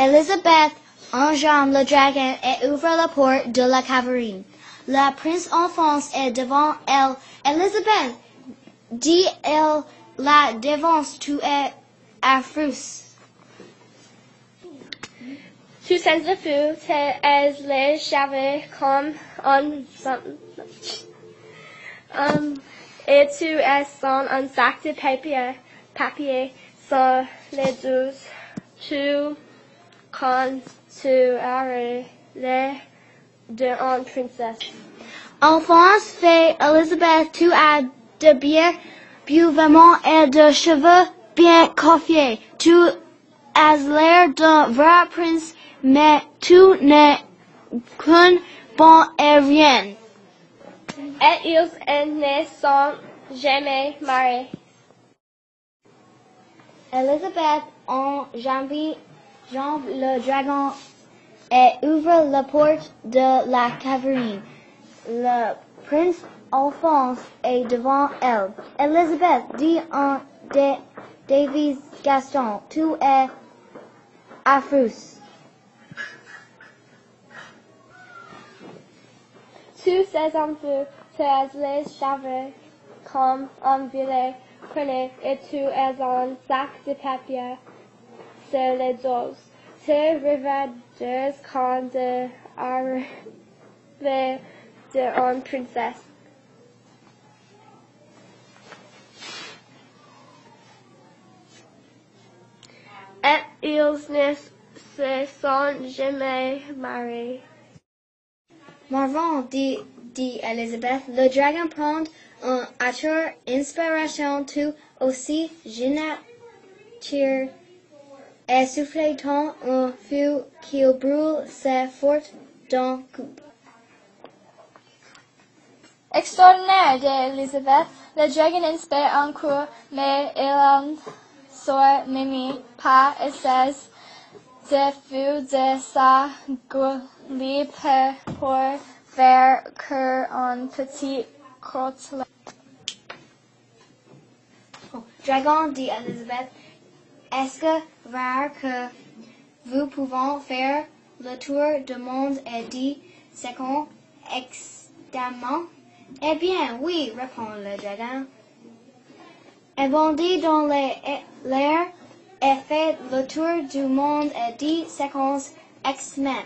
Elizabeth enjambe le dragon et ouvre la porte de la caverne. La prince enfance est devant elle. Elizabeth, dit-elle, la devance, tu es affreuse. Tu sens le feu, tu es les cheveux comme un um, et tu es sans un sac de papier, papier sur les deux. Tu, arrives de princesse. Enfance fait Elizabeth, tu as de bien vêtements et de cheveux bien coiffés. Tu as l'air d'un vrai prince, mais tu n'es qu'un bon et rien. Et ils ne sont jamais mariés. Elizabeth enjambe jambe le dragon et ouvre la porte de la caverne. Le prince Alphonse est devant elle. Elizabeth dit en de Davis Gaston, tu es affreuse. Tu sais un peu, tu as les cheveux comme un vieil cornet et tu es un sac de papier sur les dos. Tu regardes quand de arriver de une princesse. Et ils ne se sont jamais mariés. Marvin, dit, dit Elizabeth, le dragon prend un autre inspiration tout aussi générateur et souffletant un feu qui brûle ses fortes d'un coup. Extraordinaire, dit Elizabeth. Le dragon inspire encore, mais il en sort mimi pas et cesse de feu de sa gueule pour faire que un petit côtelette. Dragon, dit Elizabeth, est-ce que vous pouvons faire le tour du monde et dix secondes exactement? Eh bien, oui, répond le dragon. Et bondit dans l'air et fait le tour du monde et dix secondes exactement.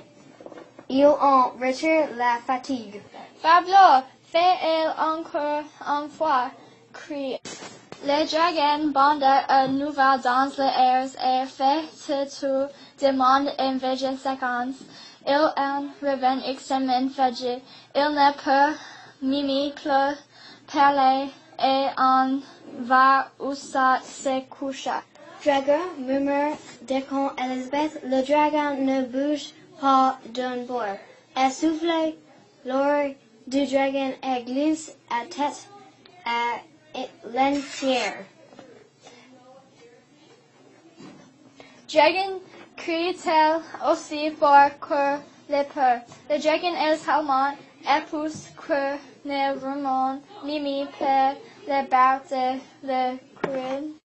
Ils ont retire la fatigue. Fabio, fais-il encore une fois, crie. Le dragon bande un nouveau dans les airs et fait ce tour du monde en 20 secondes. Il en revient extrêmement fatigué. Il ne peut mimi plus parler et en va où ça se coucha. Dragon murmure dès quand Elizabeth, le dragon ne bouge pas d'un bord. Elle souffle l'oreille du dragon et glisse à tête à l'entière. Dragon crie-t-elle aussi fort que le peur. Le dragon est tellement épouse que ne remonte mimi peut le battre le courir.